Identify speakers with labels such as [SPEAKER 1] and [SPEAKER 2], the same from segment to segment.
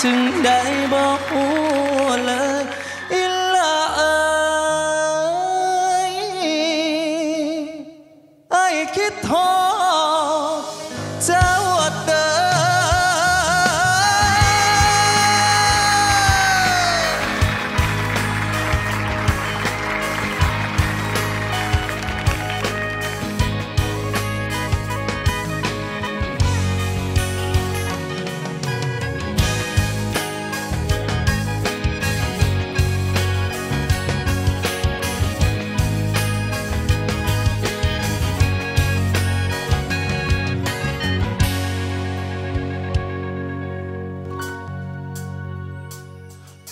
[SPEAKER 1] เป็นจึ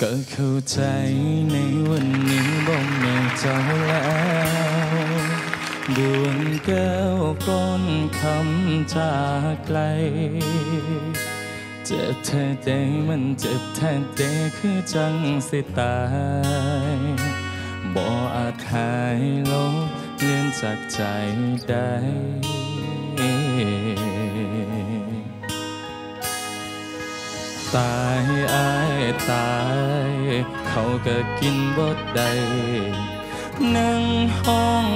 [SPEAKER 1] ก็เข้าใจในวันนี้บ่มีเจ้าแล้วดวงแก้วก้นคำจากไกล เจ็บแท้เดมันเจ็บแท้เดคือจังสิตายบ่อาจหายลบเลือนจากใจได้ ตายอายตาย เขาก็กินบดได้นั่งห้อง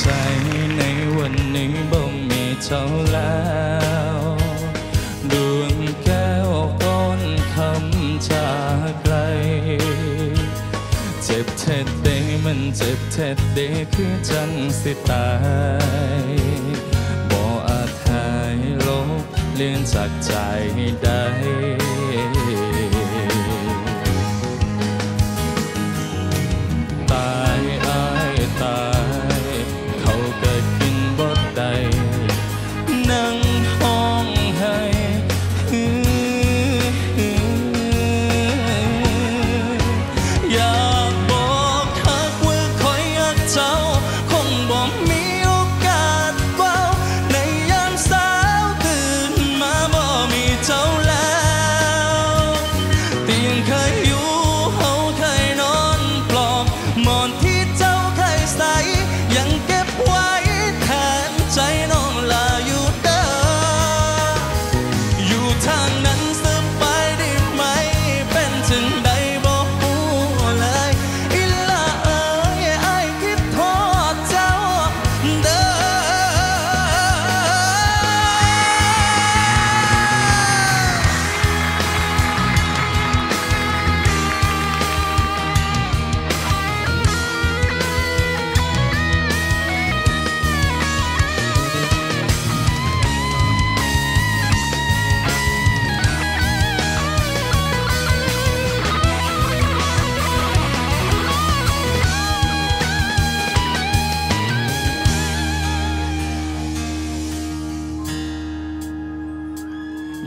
[SPEAKER 1] ใจในวันนี้บ่มีเจ้าแล้วดวงแก้วก้นคำจากไกล เจ็บแท้เดมันเจ็บแท้เดคือจังสิตายบ่อาจหายลบเลือนจากใจได้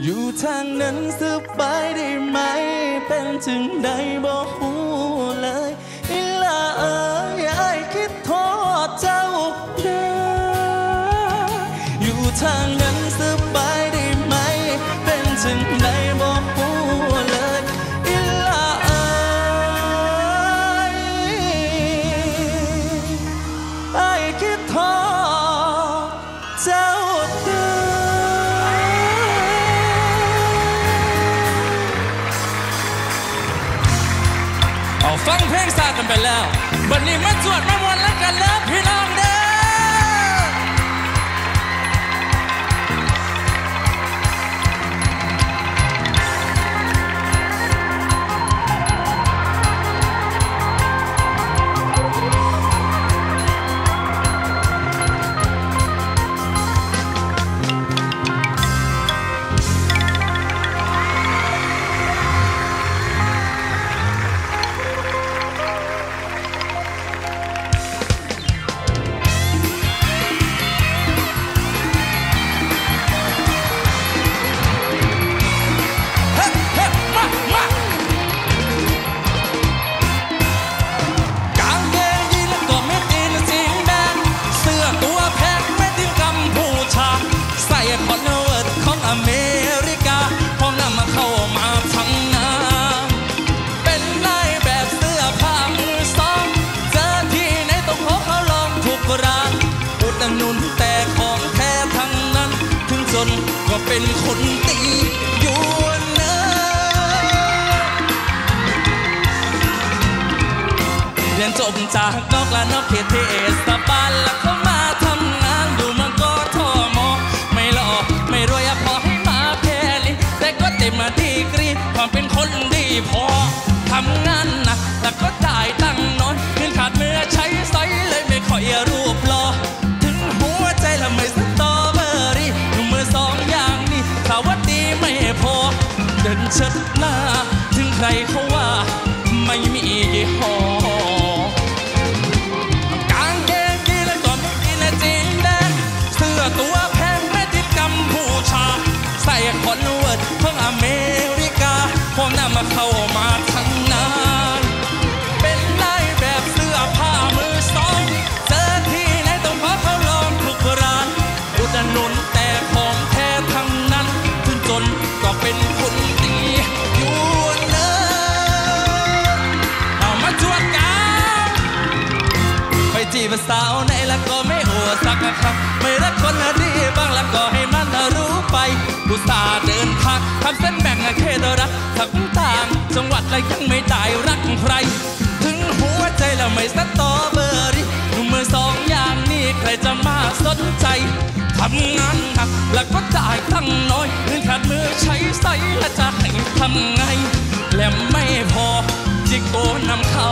[SPEAKER 1] อยู่ทางนั้นสบายได้ไหม เป็นจึงใดบอกหูเลยอิลาเอ๋ยไอ้ายคิดโทษเจ้าเด้ออยู่ทาง บันนี้มา
[SPEAKER 2] สวดมามวนแล้วกันเลิฟพี่น้องเด้อ
[SPEAKER 3] เป็
[SPEAKER 1] นคนตีอยู่เนอะเรียนจบจากนอกละนอกเขตเทศบาลแล้วก็มาทำงานอยู่เมืองกทมไม่หล่อไม่รวยอะพอให้มาแค่นี้แต่ก็เต็มมาดีกรีความเป็นคนดีพอทำงาน เดินเชิดหน้า ถึงใครเขาว่าไม่มียี่ห้อกางเกงยีนและก็ made in จีนแดงเสื้อตัวแพง made in กัมพูชา ใส่คอนเวิร์สของอเมริกาพวกนั้นมาเข้ามา สาวไหนแล้วก็ไม่อวสักคำไม่รักคนดีบ้างแล้วก็ให้มันรู้ไปกูสาเดินทางทำเส้นแบ่งเขตรักทั้งต่างจังหวัดและยังไม่ได้รักใคร ถึงหัวใจแล้วไม่สตรอเบอรี่หนุ่มมือสองอย่างนี้ใครจะมาสนใจทำงานหนักแล้วก็จ่ายตั้งน้อยเงินขาดมือใช้ใส่และจะให้ทำไงและไม่พอจิโกนำเข้า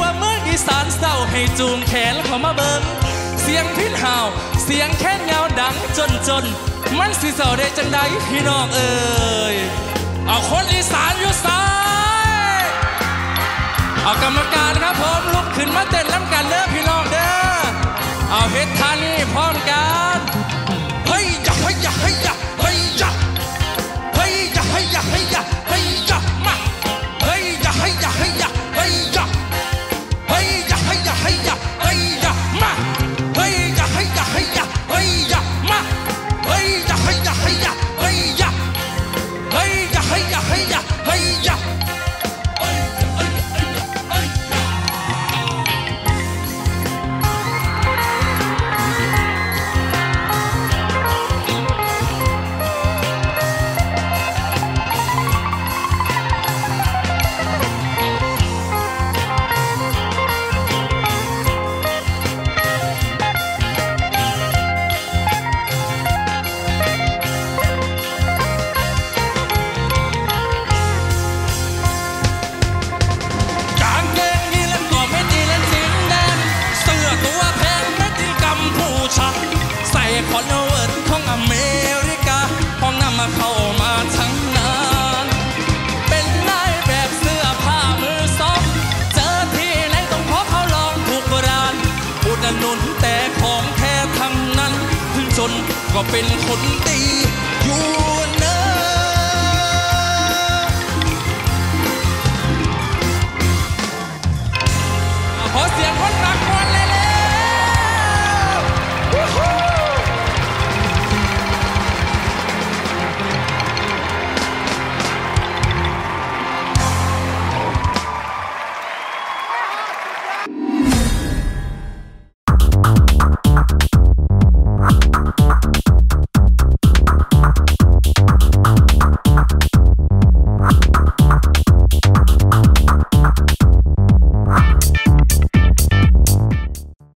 [SPEAKER 1] ว่าเมืองอีสานเศร้าให้จูงแขนเขามาเบิงเสียงพินห่าว เสียงแค่นเงาดังจนจน มันสิเศร้าได้จังใดพี่น้องเอ่ยเอาคนอีสานอยู่ซ้ายเอากรรมการครับผมลุกขึ้นมาเต้นล้ำกันเด้อพี่น้องเด้อเอาเฮ็ดท่านี่พร้อมกัน ว่าเป็นคนดี